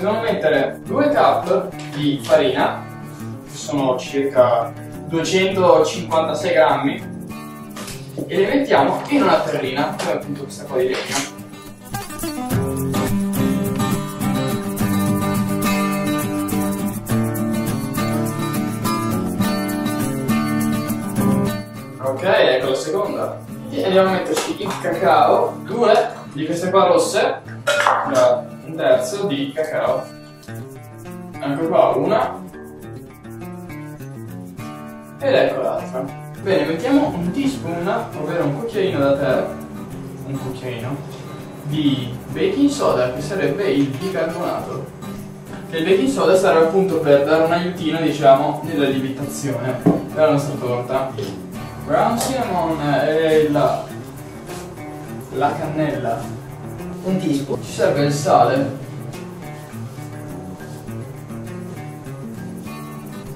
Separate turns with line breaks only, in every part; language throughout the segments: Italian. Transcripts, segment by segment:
Dobbiamo mettere 2 cup di farina, che sono circa 256 grammi, e le mettiamo in una terrina, come appunto questa qua di legno. Ok, ecco la seconda. E andiamo a metterci il cacao, due di queste qua rosse, terzo di cacao. Ecco qua una. Ed ecco l'altra. Bene, mettiamo un teaspoon, ovvero un cucchiaino da tè, un cucchiaino, di baking soda, che sarebbe il bicarbonato. Che il baking soda serve appunto per dare un aiutino, diciamo, nella lievitazione della nostra torta brown cinnamon e la, la cannella.
Un teaspoon.
Ci serve il sale.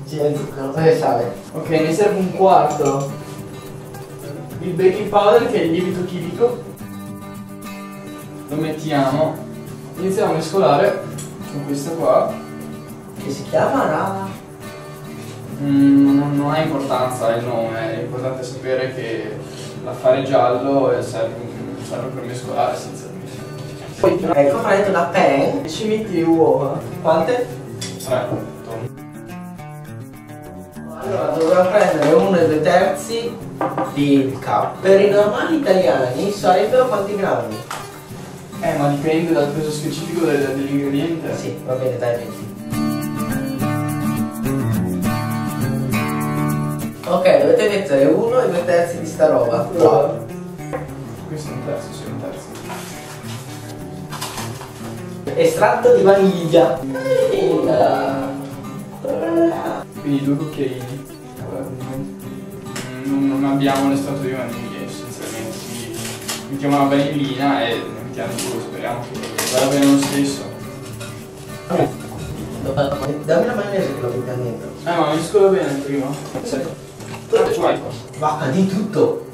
Sì, il zucchero, e il sale.
Ok, ne serve un quarto. Il baking powder che è il lievito chimico. Lo mettiamo. Iniziamo a mescolare con questa qua.
Che si chiama la...
Mm, non, non ha importanza il nome, è importante sapere che l'affare giallo serve, serve per mescolare essenzialmente.
Ecco farete una pen.
Ci metti le uova.
Quante?
Tre.
Allora dovrò prendere uno e due terzi di cup. Per i normali italiani sarebbero quanti grammi?
Eh ma dipende dal peso specifico del, dell'ingrediente.
Sì, va bene, dai 20. Ok, dovete mettere uno e due terzi di sta roba.
Wow. Questo è un terzo,
Estratto di vaniglia.
Quindi due cucchiaini. Non, non abbiamo l'estratto di vaniglia essenzialmente, quindi mettiamo la vanillina e ne mettiamo due, speriamo che vada bene lo stesso.
Dammi la maionese che lo butta dentro.
Eh ma mescolo bene prima. Sì.
Ma di tutto.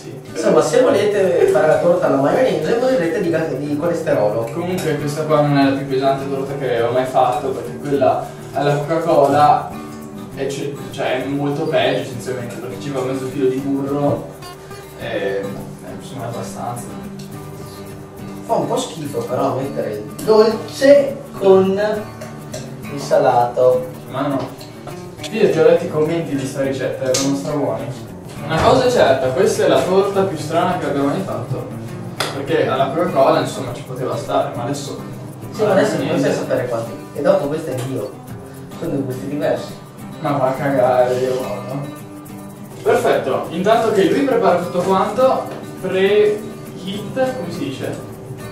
Sì.
Insomma, se volete fare la torta alla maionese morirete di, di colesterolo.
Comunque questa qua non è la più pesante torta che ho mai fatto perché quella alla Coca-Cola è, cioè, è molto peggio essenzialmente perché ci va mezzo filo di burro e insomma abbastanza.
Fa un po' schifo però mettere il dolce con il salato.
Ma no. Io ti ho letto i commenti di sta ricetta, erano strabuoni. Una cosa è certa, questa è la torta più strana che abbiamo mai fatto. Perché alla Coca-Cola insomma ci poteva stare, ma adesso.
Sì, ma adesso non sai sapere quanti. E dopo questo è Dio. Sono due gusti diversi.
Ma va a cagare, io no. Perfetto, intanto che lui prepara tutto quanto, pre-heat, come si dice?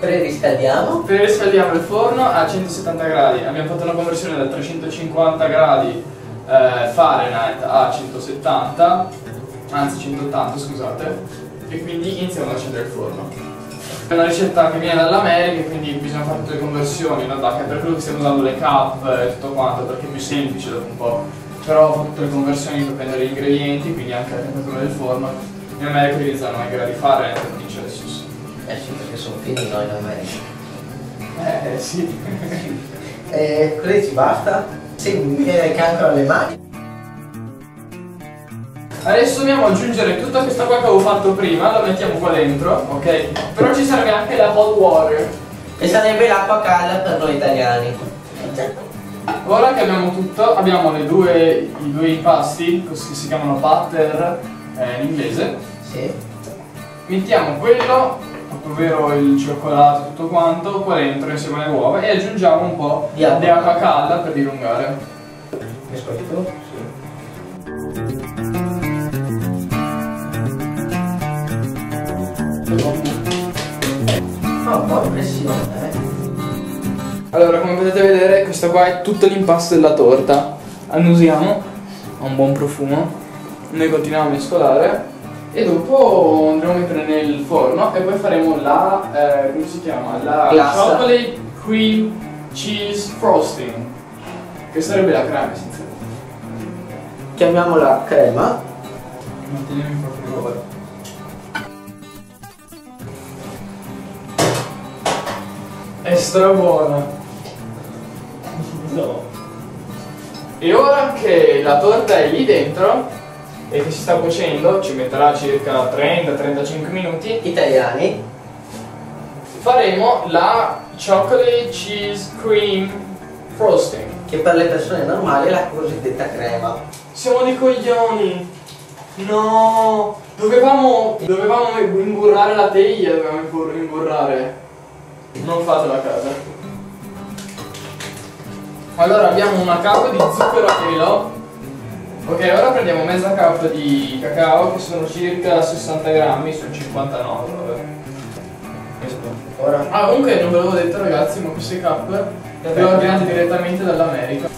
Preriscaldiamo.
Preriscaldiamo il forno a 170 gradi. Abbiamo fatto una conversione da 350 gradi eh, Fahrenheit a 170, anzi 180 scusate, e quindi iniziamo ad accendere il forno. È una ricetta che viene dall'America, quindi bisogna fare tutte le conversioni, no? è per quello che stiamo usando le cup e tutto quanto, perché è più semplice dopo un po'. Però ho fatto tutte le conversioni per prendere gli ingredienti, quindi anche la temperatura del forno. In America utilizzano i gradi Fahrenheit e quindi Celsius.
Eh sì, perché sono fini noi in America.
Eh sì.
e così ci basta? Sì, mi viene il cancro alle mani.
Adesso dobbiamo aggiungere tutta questa qua che avevo fatto prima, la mettiamo qua dentro, ok? Però ci serve anche la hot water.
E sarebbe l'acqua calda per noi italiani.
Ora che abbiamo tutto, abbiamo due, i due impasti, che si chiamano butter eh, in inglese.
Sì.
Mettiamo quello ovvero il cioccolato, tutto quanto, qua dentro insieme alle uova e aggiungiamo un po' di acqua, di acqua calda per dilungare.
Mescoli impressione.
Allora, come potete vedere, questo qua è tutto l'impasto della torta. Annusiamo, ha un buon profumo. Noi continuiamo a mescolare e dopo andremo a mettere nel forno e poi faremo la, eh, come si chiama? La
Glassa.
chocolate cream cheese frosting, che sarebbe la crema essenzialmente.
Chiamiamola crema.
Manteniamo in proprio È stra buona.
No.
E ora che la torta è lì dentro e che si sta cuocendo, ci metterà circa 30-35 minuti,
Italiani.
faremo la chocolate cheese cream frosting.
Che per le persone normali è la cosiddetta crema.
Siamo dei coglioni! No! Dovevamo, dovevamo imburrare la teglia, dovevamo imbur- imburrare. Non fatelo a casa. Allora abbiamo una cup di zucchero a velo. Ok, ora prendiamo mezza cup di cacao che sono circa 60 grammi, sono 59, vabbè. Questo.
Ora.
Ah, comunque non ve l'avevo detto ragazzi, ma queste cup le ho ordinate direttamente dall'America.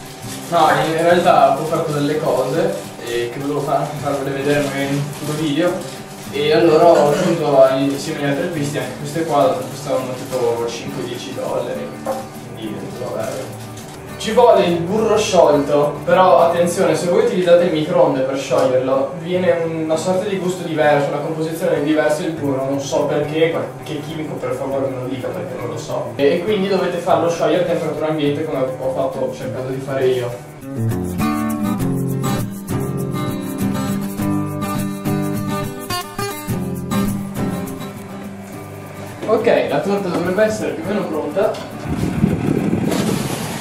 No, in realtà ho fatto delle cose e che volevo far, farvele vedere magari in un futuro video. E allora ho aggiunto insieme agli altri acquisti anche queste qua, costavano tipo 5-10 dollari. Quindi vabbè. Ci vuole il burro sciolto, però attenzione, se voi utilizzate il microonde per scioglierlo, viene una sorta di gusto diverso, una composizione diversa del burro, non so perché, qualche chimico per favore me lo dica perché non lo so. E quindi dovete farlo sciogliere a temperatura ambiente come ho fatto, ho cercato di fare io. Ok, la torta dovrebbe essere più o meno pronta.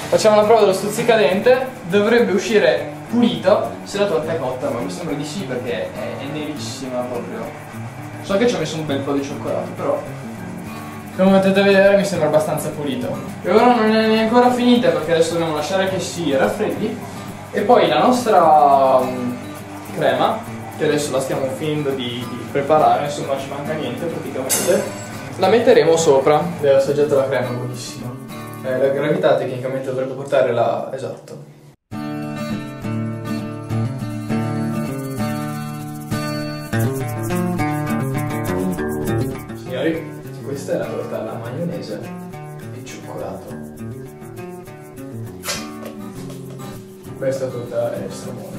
Facciamo la prova dello stuzzicadente, dovrebbe uscire pulito se la torta è cotta, ma mi sembra di sì perché è, è nerissima proprio. So che ci ho messo un bel po' di cioccolato, però come potete vedere mi sembra abbastanza pulito. E ora non è ancora finita perché adesso dobbiamo lasciare che si raffreddi. E poi la nostra mm, crema, che adesso la stiamo finendo di, di preparare, insomma ci manca niente praticamente, la metteremo sopra. Ho assaggiato la crema, buonissima. Eh, la gravità tecnicamente dovrebbe portare la... esatto. Signori, questa è la torta alla maionese e cioccolato. Questa torta è strabuona.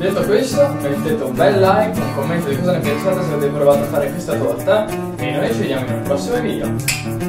Detto questo, mettete un bel like, un commento di cosa ne pensate se avete provato a fare questa torta e noi ci vediamo in un prossimo video.